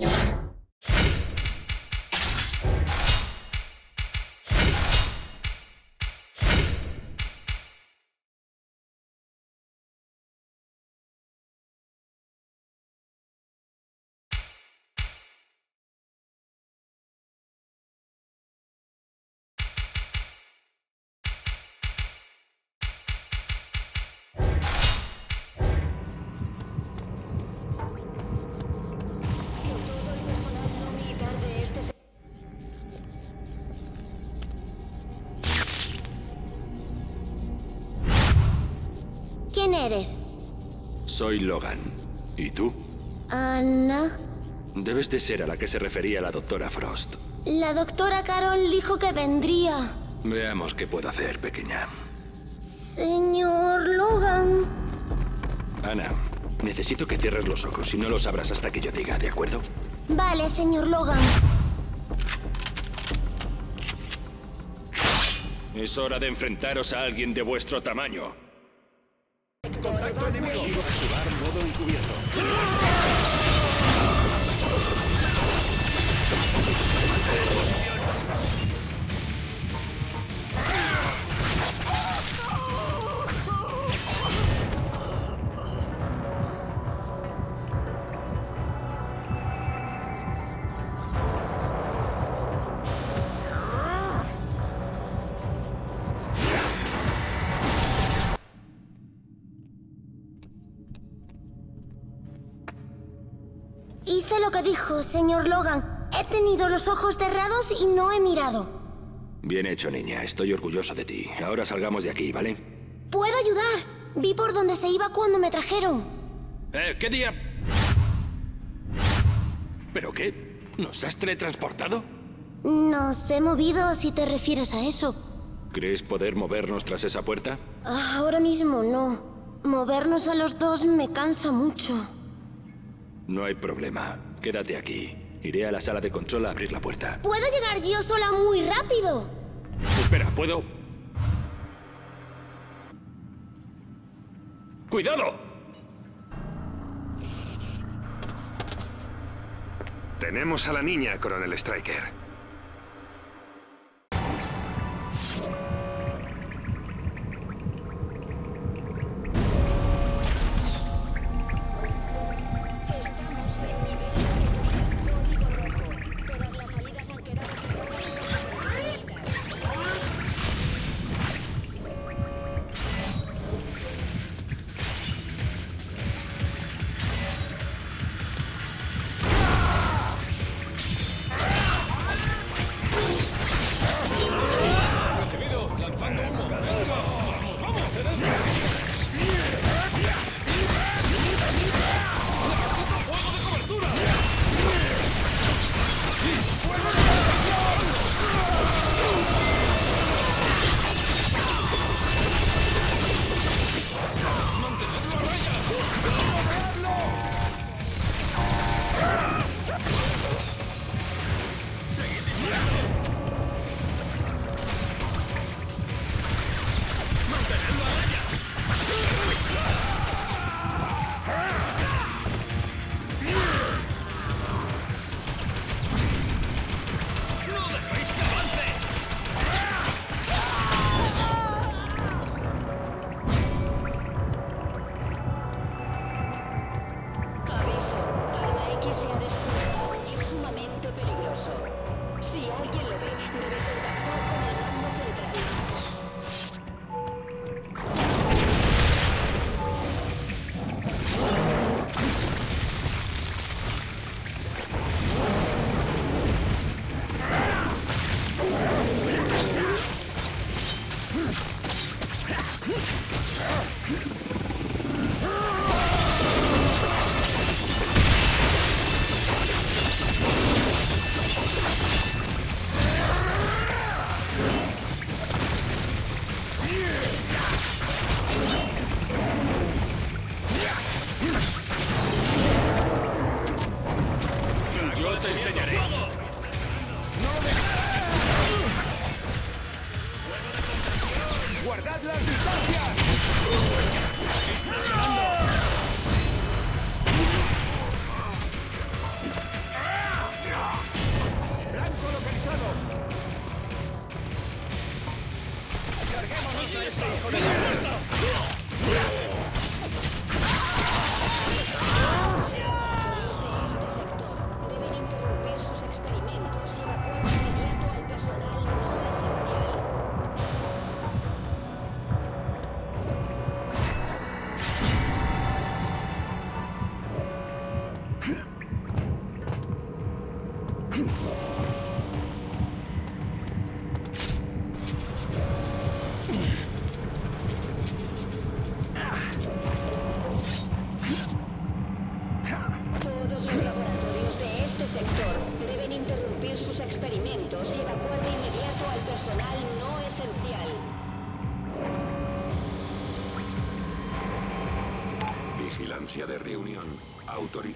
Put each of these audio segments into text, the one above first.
Yeah. ¿Quién eres? Soy Logan. ¿Y tú? Ana. Debes de ser a la que se refería la doctora Frost. La doctora Carol dijo que vendría. Veamos qué puedo hacer, pequeña. Señor Logan. Ana, necesito que cierres los ojos y no los abras hasta que yo diga, ¿de acuerdo? Vale, señor Logan. Es hora de enfrentaros a alguien de vuestro tamaño. Hice lo que dijo, señor Logan. He tenido los ojos cerrados y no he mirado. Bien hecho, niña. Estoy orgulloso de ti. Ahora salgamos de aquí, ¿vale? ¿Puedo ayudar? Vi por dónde se iba cuando me trajeron. Eh, ¿qué día? ¿Pero qué? ¿Nos has teletransportado? Nos he movido si te refieres a eso. ¿Crees poder movernos tras esa puerta? Ah, Ahora mismo no. Movernos a los dos me cansa mucho. No hay problema. Quédate aquí. Iré a la sala de control a abrir la puerta. Puedo llegar yo sola muy rápido. Espera, ¿puedo? ¡Cuidado! Tenemos a la niña, coronel Striker.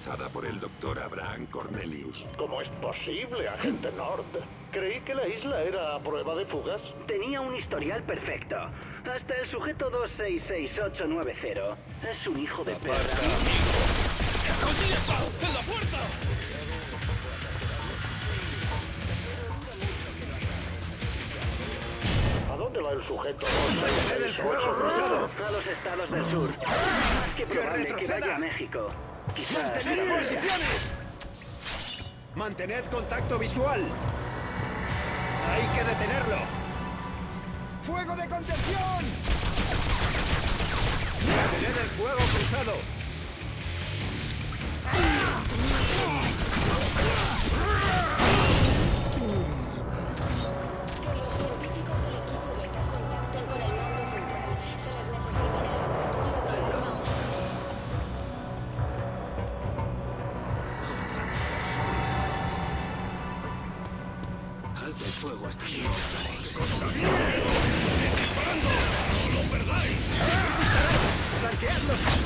Por el doctor Abraham Cornelius. ¿Cómo es posible, agente Nord? Creí que la isla era a prueba de fugas. Tenía un historial perfecto. Hasta el sujeto 266890. Es un hijo de perra. ¡Allí está! ¡En la puerta! ¿A dónde va el sujeto? ¡Mantener el fuego cruzado! A los estados del sur. Más que probable que vaya a México. ¡Mantened posiciones! Mantened contacto visual. Hay que detenerlo. ¡Fuego de contención! Mantened el fuego cruzado. Te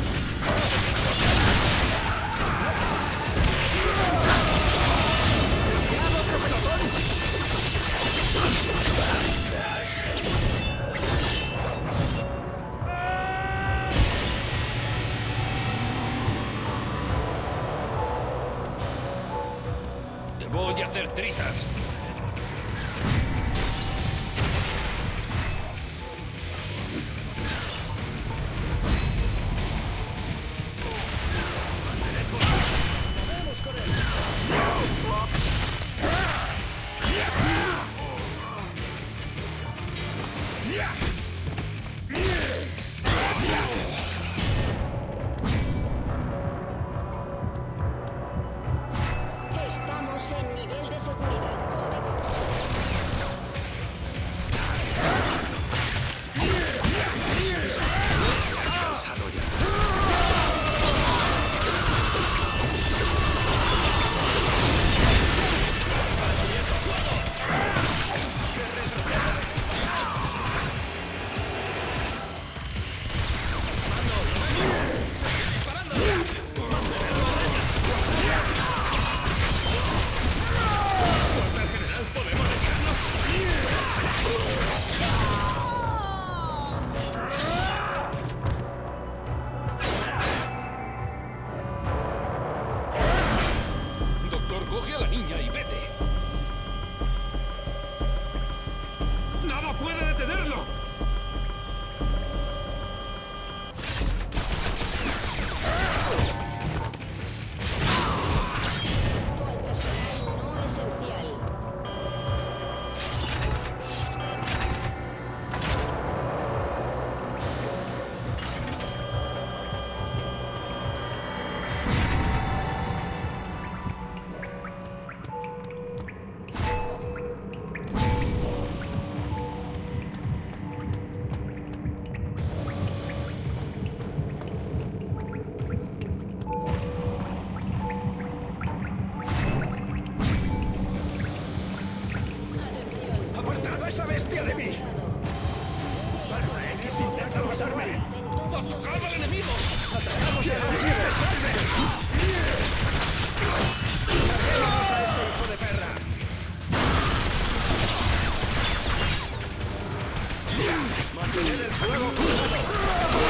esa bestia de mí! ¡Alfa X intenta! ¡Atacad al enemigo! ¡Atacamos a los ¡Carguémonos a ese hijo de perra! ¡Mantened el fuego cruzado!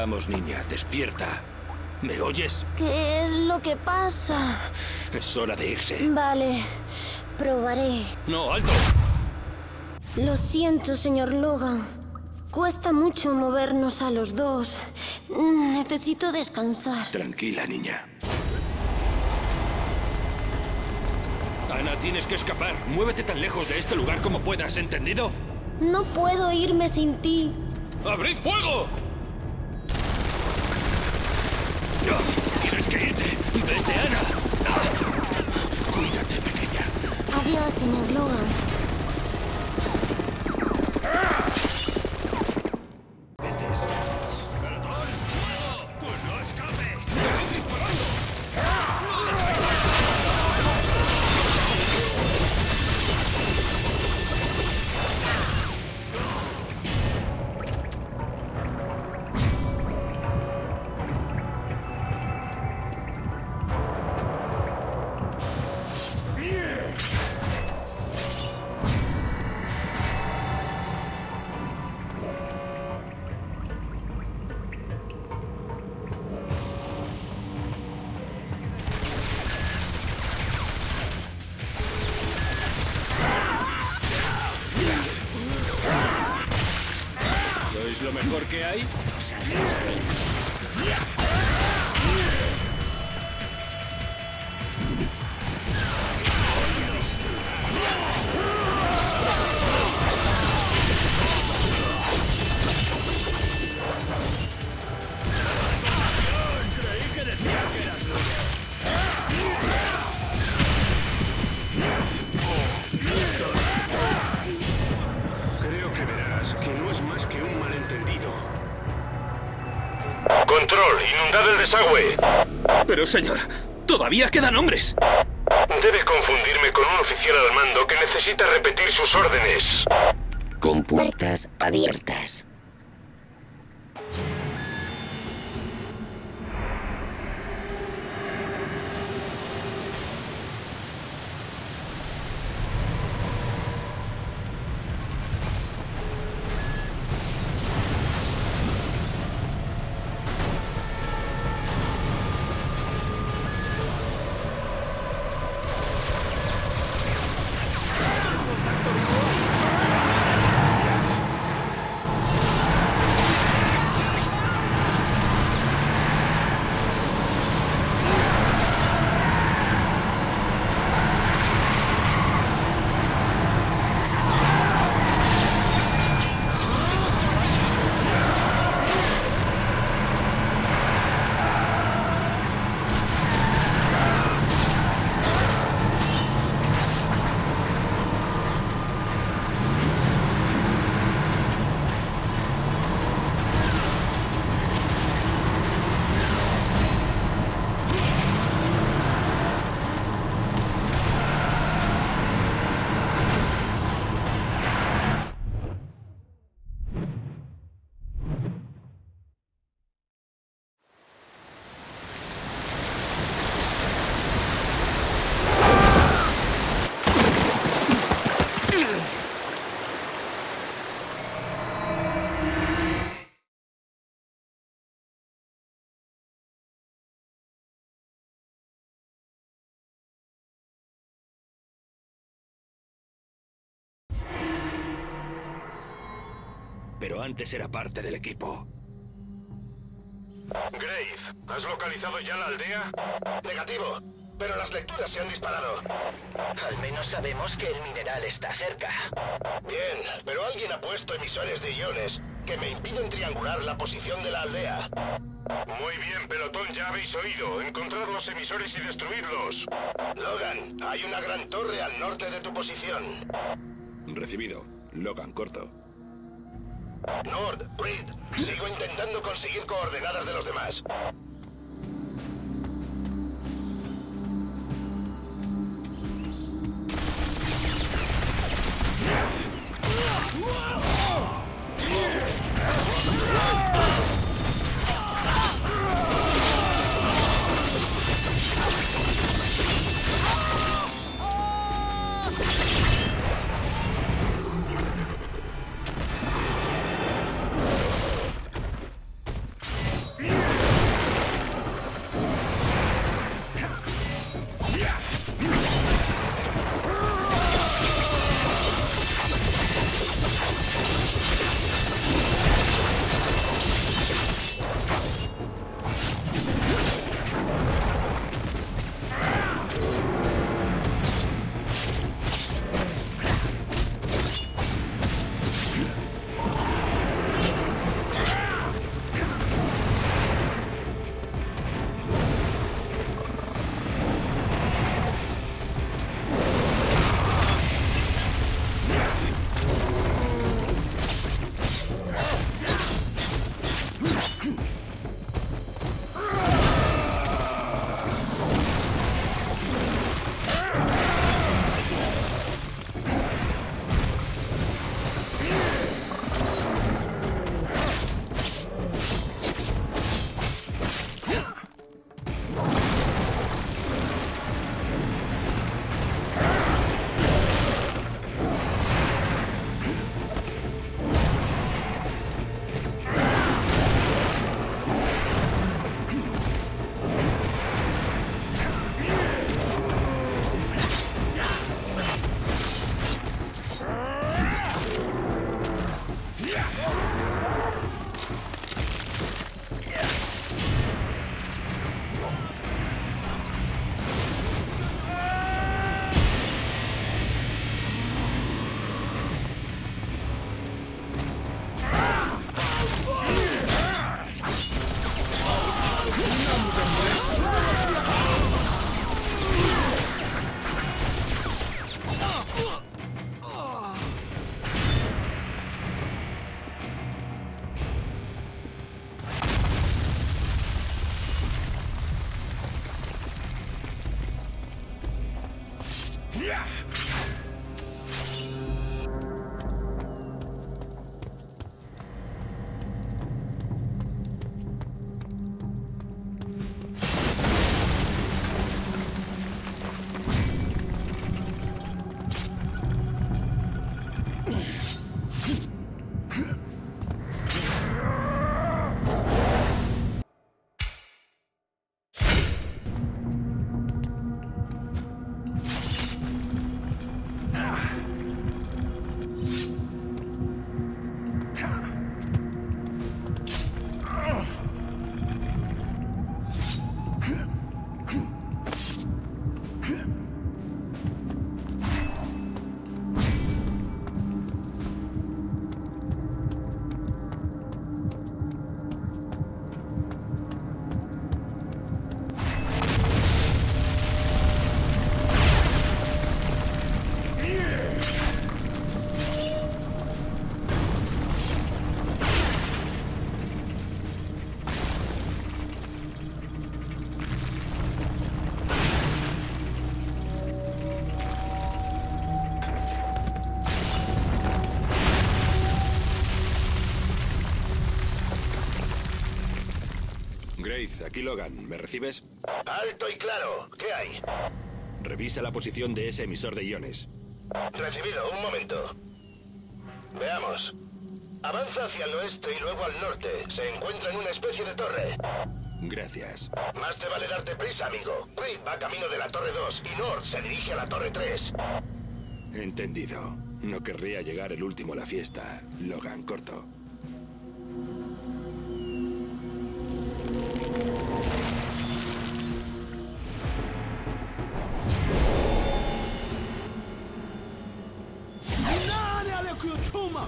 Vamos, niña, despierta. ¿Me oyes? ¿Qué es lo que pasa? Es hora de irse. Vale, probaré. No, alto. Lo siento, señor Logan. Cuesta mucho movernos a los dos. Necesito descansar. Tranquila, niña. Ana, tienes que escapar. Muévete tan lejos de este lugar como puedas, ¿entendido? No puedo irme sin ti. ¡Abrid fuego! No, tienes que irte. Vete, Ana. Cuídate, pequeña. Adiós, señor Logan. Control, inundad el desagüe. Pero señor, todavía quedan hombres. Debe confundirme con un oficial al mando que necesita repetir sus órdenes. Con puertas abiertas. Pero antes era parte del equipo. Grace, ¿has localizado ya la aldea? Negativo. Pero las lecturas se han disparado. Al menos sabemos que el mineral está cerca. Bien, pero alguien ha puesto emisores de iones que me impiden triangular la posición de la aldea. Muy bien, pelotón, ya habéis oído. Encontrad los emisores y destruidlos. Logan, hay una gran torre al norte de tu posición. Recibido. Logan, corto. Nord, Reed, sigo intentando conseguir coordenadas de los demás. Aquí Logan. ¿Me recibes? Alto y claro. ¿Qué hay? Revisa la posición de ese emisor de iones. Recibido, un momento. Veamos. Avanza hacia el oeste y luego al norte. Se encuentra en una especie de torre. Gracias. Más te vale darte prisa, amigo. Creed va camino de la torre 2 y Nord se dirige a la torre 3. Entendido. No querría llegar el último a la fiesta. Logan, corto. Narnia, Lekutuma!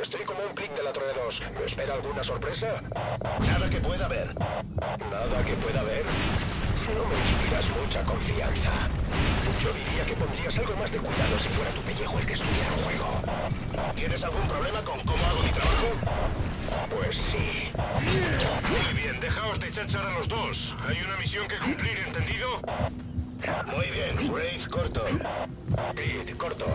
Estoy como un clic de la Torre 2. ¿Me espera alguna sorpresa? Nada que pueda ver. Nada que pueda ver. No me inspiras mucha confianza. Yo diría que pondrías algo más de cuidado si fuera tu pellejo el que estuviera en juego. ¿Tienes algún problema con cómo hago mi trabajo? Pues sí. Muy bien, dejaos de chachar a los dos. Hay una misión que cumplir, ¿entendido? Muy bien, Wraith corto. Creed corto.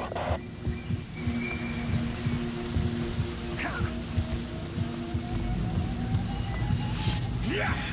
Yeah.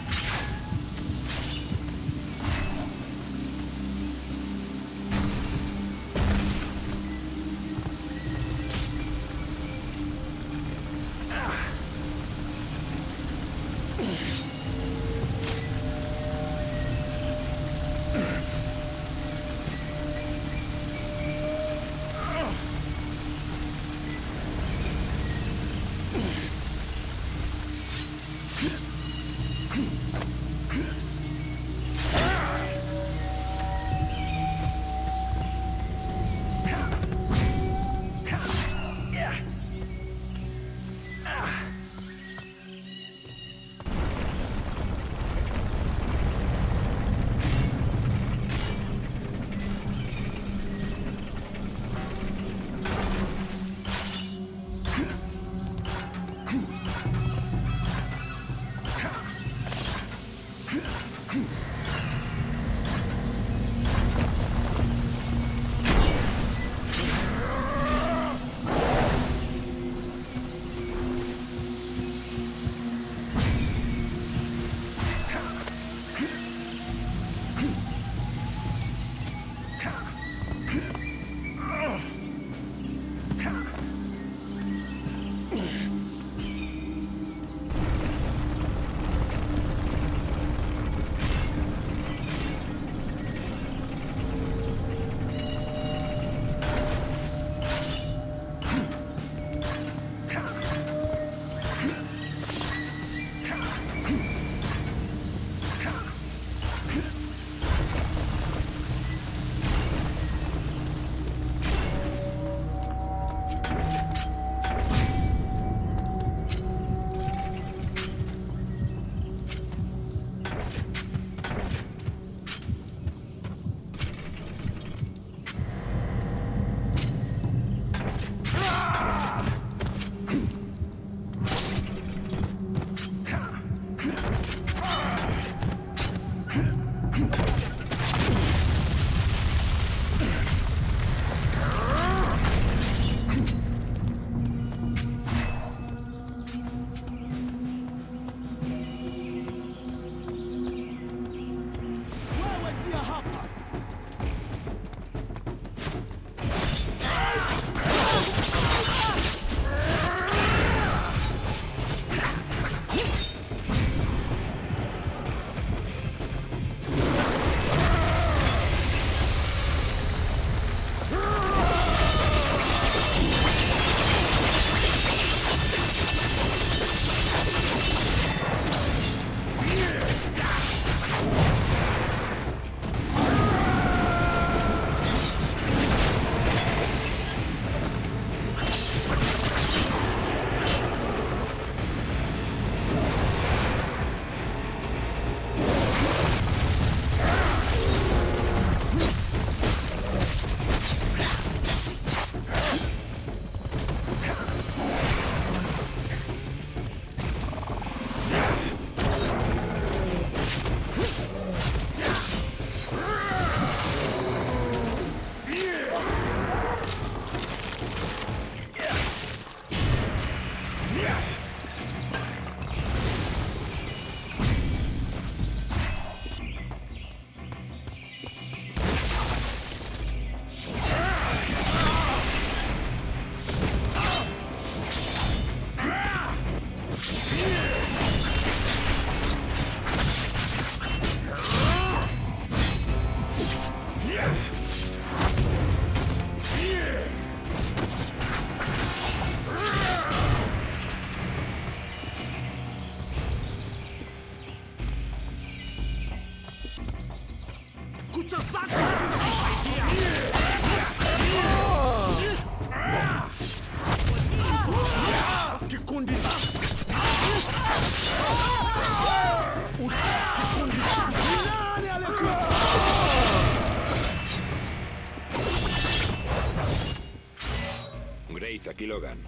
Grace, aquí Logan.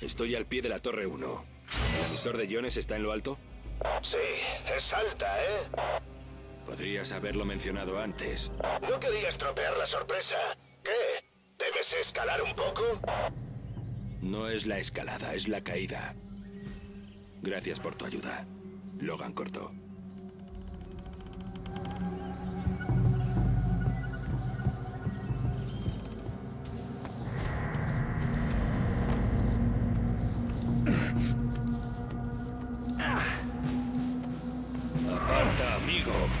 Estoy al pie de la Torre 1. ¿El emisor de Jones está en lo alto? Sí, es alta, ¿eh? Podrías haberlo mencionado antes. No quería estropear la sorpresa. ¿Qué? ¿Debes escalar un poco? No es la escalada, es la caída. Gracias por tu ayuda. Logan cortó.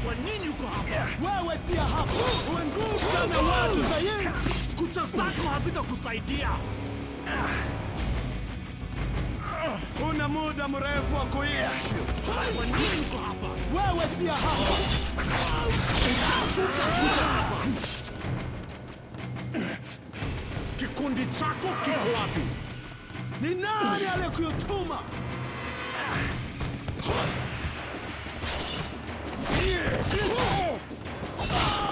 Kwa nini uko hapa? Wewe si hapa. Uwe nguvu watu zaidi. Kucha zako hazitakusaidia. Una muda mrefu wa kuishi. Kwa nini uko hapa? Wewe si hapa. Kikundi chako kiko wapi? Ni nani aliyekutuma? Yeah! Oh! Ah!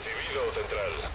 Recibido, Central.